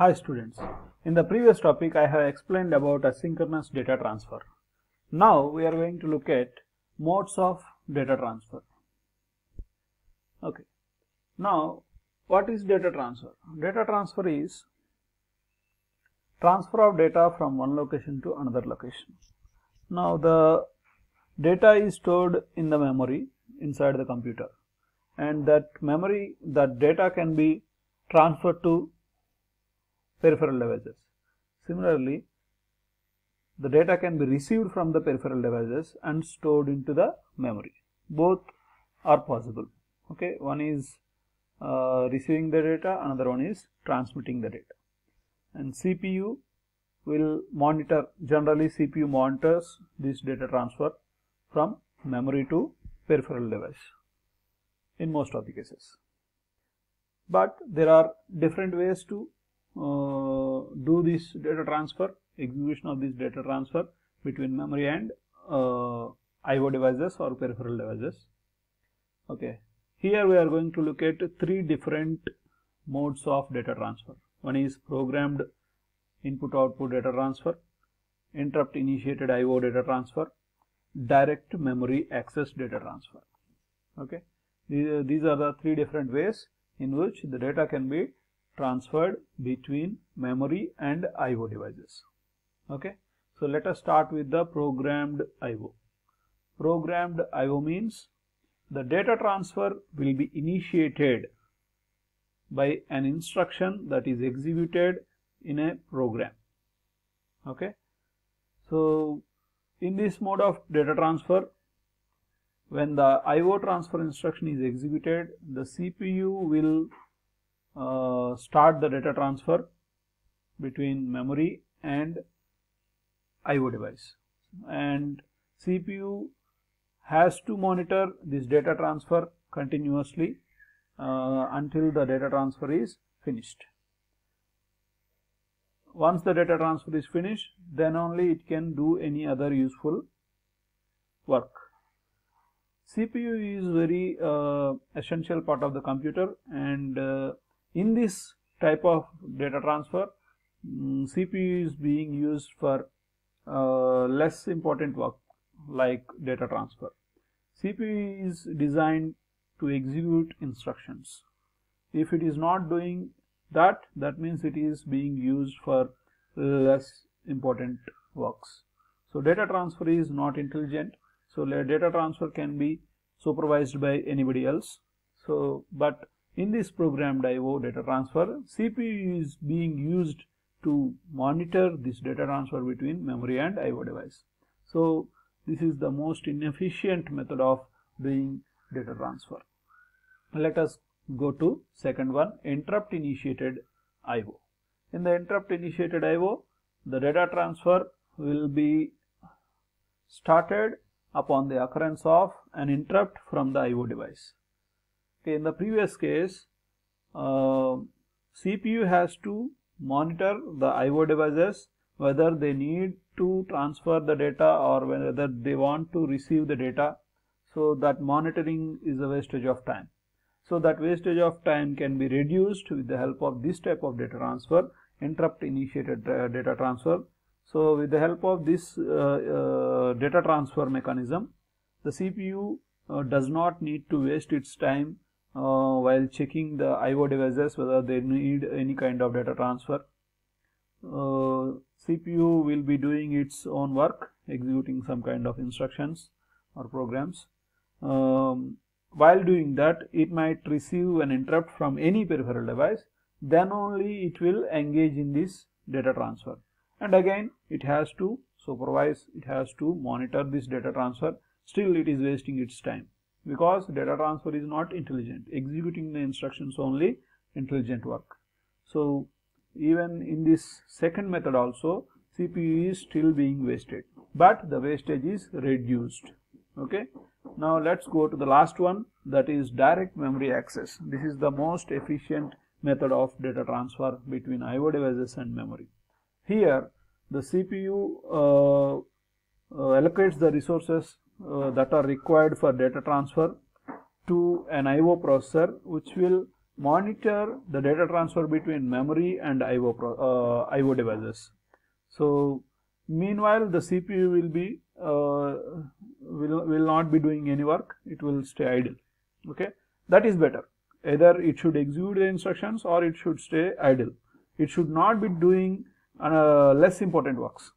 Hi students, in the previous topic I have explained about asynchronous data transfer. Now we are going to look at modes of data transfer. Okay. Now what is data transfer? Data transfer is transfer of data from one location to another location. Now the data is stored in the memory inside the computer and that memory that data can be transferred to peripheral devices. Similarly, the data can be received from the peripheral devices and stored into the memory. Both are possible. Okay, one is uh, receiving the data, another one is transmitting the data. And CPU will monitor, generally CPU monitors this data transfer from memory to peripheral device in most of the cases. But there are different ways to do this data transfer, execution of this data transfer between memory and uh, IO devices or peripheral devices. Okay, here we are going to look at three different modes of data transfer. One is programmed input output data transfer, interrupt initiated IO data transfer, direct memory access data transfer. Okay, these are the three different ways in which the data can be transferred between memory and IO devices. Okay, so let us start with the programmed IO. Programmed IO means the data transfer will be initiated by an instruction that is executed in a program. Okay, so in this mode of data transfer, when the IO transfer instruction is executed, the CPU will uh, start the data transfer between memory and IO device and CPU has to monitor this data transfer continuously uh, until the data transfer is finished. Once the data transfer is finished then only it can do any other useful work. CPU is very uh, essential part of the computer and uh, in this type of data transfer, um, mm, CPU is being used for uh, less important work like data transfer. CPU is designed to execute instructions. If it is not doing that, that means it is being used for less important works. So data transfer is not intelligent. So data transfer can be supervised by anybody else. So, but in this programmed IO data transfer, CPU is being used to monitor this data transfer between memory and IO device. So this is the most inefficient method of doing data transfer. Let us go to second one, interrupt initiated IO. In the interrupt initiated IO, the data transfer will be started upon the occurrence of an interrupt from the IO device. Okay, in the previous case, uh, CPU has to monitor the IO devices whether they need to transfer the data or whether they want to receive the data. So that monitoring is a wastage of time. So that wastage of time can be reduced with the help of this type of data transfer, interrupt initiated uh, data transfer. So with the help of this uh, uh data transfer mechanism, the CPU uh, does not need to waste its time uh, while checking the IO devices whether they need any kind of data transfer. Uh, CPU will be doing its own work executing some kind of instructions or programs. Um, while doing that it might receive an interrupt from any peripheral device then only it will engage in this data transfer and again it has to supervise it has to monitor this data transfer still it is wasting its time because data transfer is not intelligent. Executing the instructions only intelligent work. So even in this second method also cpu is still being wasted. But the wastage is reduced. Okay? Now let's go to the last one that is direct memory access. This is the most efficient method of data transfer between io devices and memory. Here the cpu uh, uh, allocates the resources uh, that are required for data transfer to an IO processor which will monitor the data transfer between memory and IO, uh, IO devices. So meanwhile the CPU will be uh, will, will not be doing any work. It will stay idle. Okay? That is better. Either it should execute the instructions or it should stay idle. It should not be doing uh, less important works.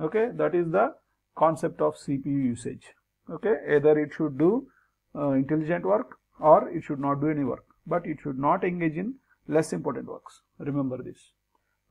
Okay? That is the concept of CPU usage okay either it should do uh, intelligent work or it should not do any work. But it should not engage in less important works. Remember this.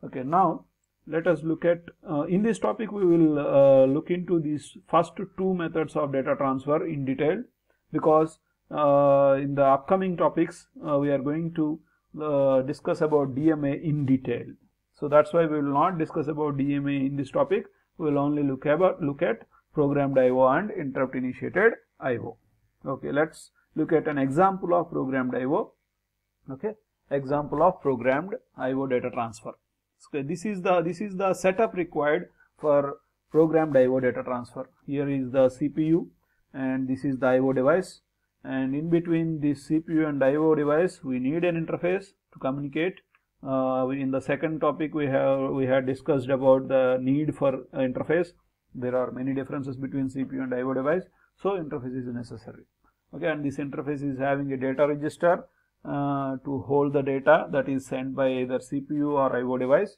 Okay now let us look at uh, in this topic we will uh, look into these first two methods of data transfer in detail because uh, in the upcoming topics uh, we are going to uh, discuss about DMA in detail. So that's why we will not discuss about DMA in this topic. We will only look about look at programmed IO and interrupt initiated IO okay let's look at an example of programmed IO okay example of programmed IO data transfer. So this is the this is the setup required for programmed IO data transfer. Here is the CPU and this is the IO device. And in between this CPU and IO device we need an interface to communicate. Uh, in the second topic we have we had discussed about the need for interface there are many differences between CPU and IO device so interface is necessary. Okay and this interface is having a data register uh, to hold the data that is sent by either CPU or IO device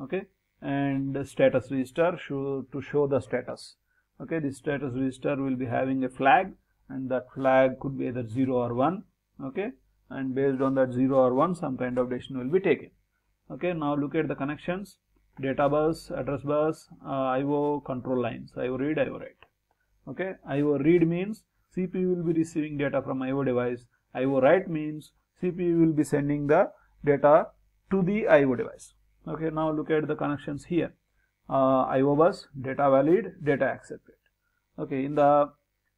okay and status register show, to show the status. Okay this status register will be having a flag and that flag could be either 0 or 1 okay and based on that 0 or 1 some kind of decision will be taken. Okay now look at the connections data bus address bus uh, IO control lines IO read IO write okay IO read means CPU will be receiving data from IO device IO write means CPU will be sending the data to the IO device. Okay, now look at the connections here. Uh, IO bus, data valid, data accepted. Okay, in the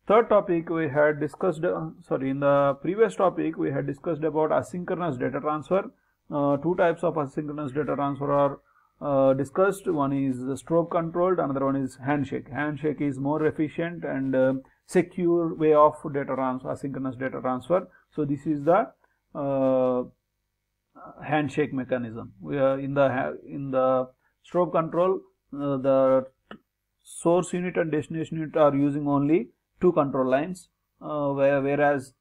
third topic we had discussed, uh, sorry, in the previous topic we had discussed about asynchronous data transfer. Uh, two types of asynchronous data transfer are uh, discussed. One is strobe controlled, another one is handshake. Handshake is more efficient and uh, secure way of data transfer, asynchronous data transfer. So this is the uh, handshake mechanism. We are in the in the strobe control, uh, the source unit and destination unit are using only two control lines, uh, where, whereas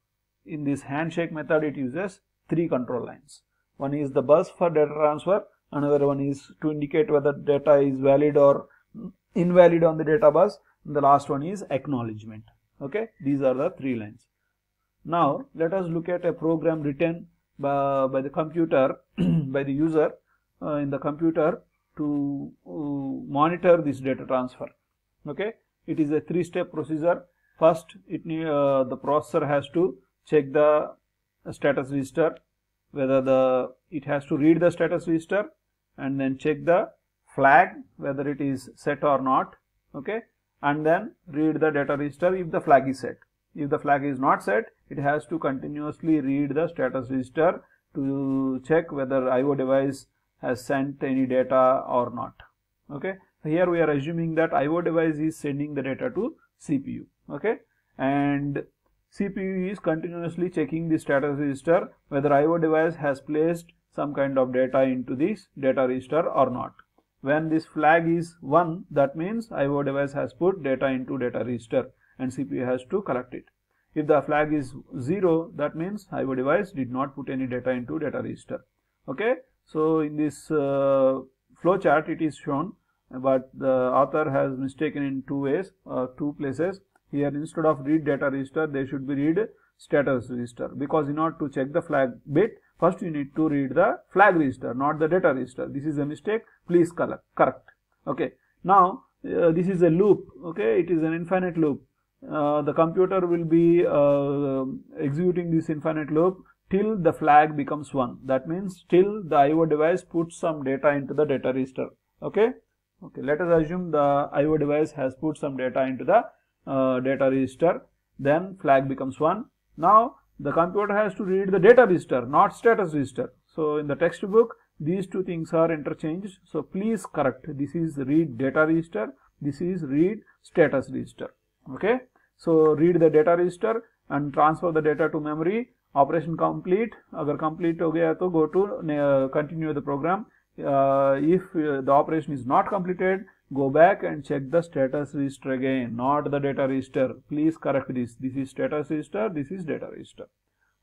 in this handshake method it uses three control lines. One is the bus for data transfer, another one is to indicate whether data is valid or invalid on the data bus, and the last one is acknowledgement. Okay, these are the three lines. Now let us look at a program written by, by the computer by the user uh, in the computer to uh, monitor this data transfer. Okay, it is a three-step procedure. First, it uh, the processor has to check the status register whether the it has to read the status register and then check the flag whether it is set or not okay and then read the data register if the flag is set if the flag is not set, it has to continuously read the status register to check whether IO device has sent any data or not. Okay. Here we are assuming that IO device is sending the data to CPU. Okay. And CPU is continuously checking the status register whether IO device has placed some kind of data into this data register or not. When this flag is 1, that means IO device has put data into data register and CPU has to collect it. If the flag is 0, that means IO device did not put any data into data register. Okay. So, in this uh, flow chart it is shown, but the author has mistaken in two ways, uh, two places. Here instead of read data register, they should be read status register because in order to check the flag bit, first you need to read the flag register, not the data register. This is a mistake. Please correct. Okay. Now, uh, this is a loop. Okay. It is an infinite loop uh, the computer will be uh, executing this infinite loop till the flag becomes 1 that means till the IO device puts some data into the data register okay okay let us assume the IO device has put some data into the uh, data register then flag becomes 1 now the computer has to read the data register not status register. So in the textbook these two things are interchanged. So please correct. This is read data register. This is read status register. Okay? So read the data register and transfer the data to memory. Operation complete. Agar complete ho gaya to go to uh, continue the program. Uh, if uh, the operation is not completed go back and check the status register again not the data register. Please correct this. This is status register this is data register.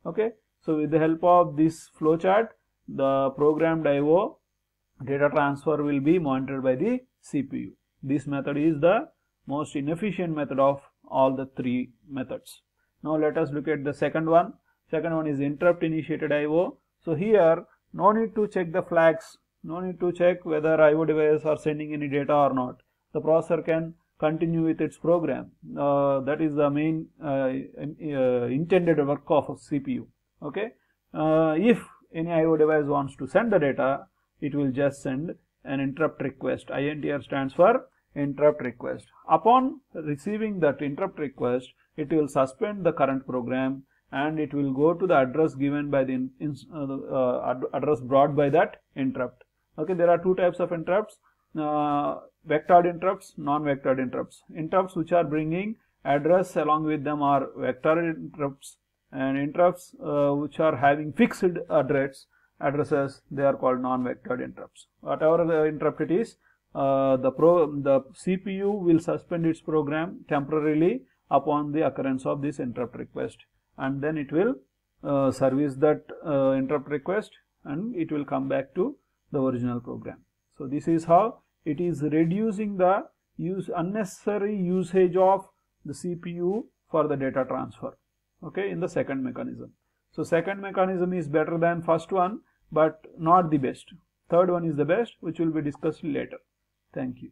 Okay? So with the help of this flowchart the programmed IO data transfer will be monitored by the CPU this method is the most inefficient method of all the three methods. Now let us look at the second one. Second one is interrupt initiated IO so here no need to check the flags no need to check whether IO device are sending any data or not. The processor can continue with its program. Uh, that is the main uh, uh, intended work of CPU. Okay. Uh, if any IO device wants to send the data, it will just send an interrupt request. INTR stands for interrupt request. Upon receiving that interrupt request, it will suspend the current program and it will go to the address given by the uh, uh, address brought by that interrupt okay there are two types of interrupts. Uh, vectored interrupts non-vectored interrupts. Interrupts which are bringing address along with them are vectored interrupts and interrupts uh, which are having fixed address addresses they are called non-vectored interrupts. Whatever the interrupt it is uh, the pro the cpu will suspend its program temporarily upon the occurrence of this interrupt request. And then it will uh, service that uh, interrupt request and it will come back to the original program. So this is how it is reducing the use unnecessary usage of the CPU for the data transfer okay in the second mechanism. So second mechanism is better than first one but not the best. Third one is the best which will be discussed later. Thank you.